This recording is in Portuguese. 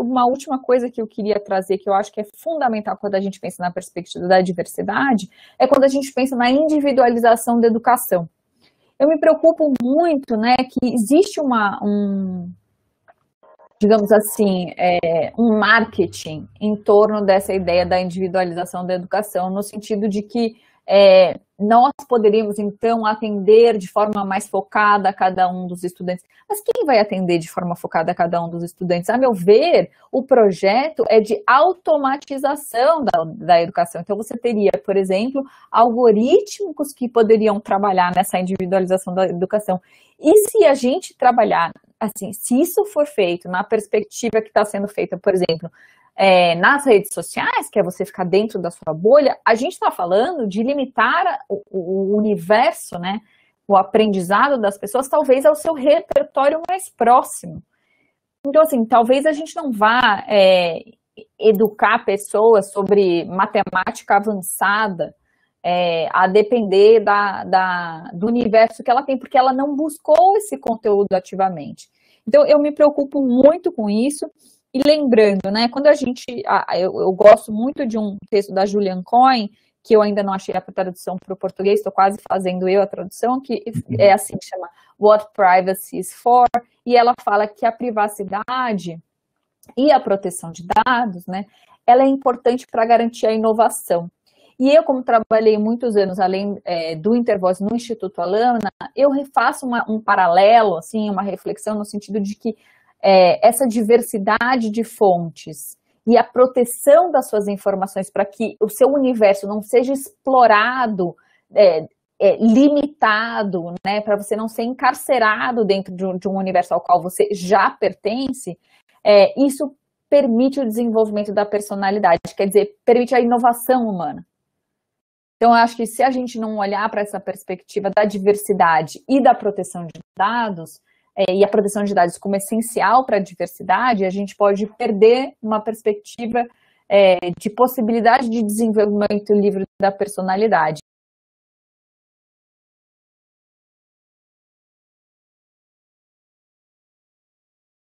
uma última coisa que eu queria trazer, que eu acho que é fundamental quando a gente pensa na perspectiva da diversidade, é quando a gente pensa na individualização da educação. Eu me preocupo muito, né, que existe uma, um, digamos assim, é, um marketing em torno dessa ideia da individualização da educação, no sentido de que é, nós poderíamos, então, atender de forma mais focada a cada um dos estudantes. Mas quem vai atender de forma focada a cada um dos estudantes? A meu ver, o projeto é de automatização da, da educação. Então, você teria, por exemplo, algoritmos que poderiam trabalhar nessa individualização da educação. E se a gente trabalhar, assim, se isso for feito na perspectiva que está sendo feita, por exemplo, é, nas redes sociais, que é você ficar dentro da sua bolha, a gente está falando de limitar o, o, universo, né, o aprendizado das pessoas, talvez ao seu repertório mais próximo. Então, assim, talvez a gente não vá é, educar pessoas sobre matemática avançada, é, a depender da, da, do universo que ela tem, porque ela não buscou esse conteúdo ativamente. Então, eu me preocupo muito com isso. E lembrando, né, quando a gente. Ah, eu, eu, gosto muito de um texto da Julian Cohen, que eu ainda não achei a tradução para o português, estou quase fazendo eu a tradução, que é assim que chama What Privacy is For, e ela fala que a privacidade e a proteção de dados, né, ela é importante para garantir a inovação. E eu, como trabalhei muitos anos além é, do Intervoz no Instituto Alana, eu faço uma, um paralelo, assim, uma reflexão no sentido de que é, essa diversidade de fontes e a proteção das suas informações para que o seu universo não seja explorado, é, é, limitado, né, para você não ser encarcerado dentro de um, de um, universo ao qual você já pertence, é, isso permite o desenvolvimento da personalidade, quer dizer, permite a inovação humana. Então, eu acho que se a gente não olhar para essa perspectiva da diversidade e da proteção de dados, é, e a proteção de dados como essencial para a diversidade, a gente pode perder uma perspectiva é, de possibilidade de desenvolvimento livre da personalidade.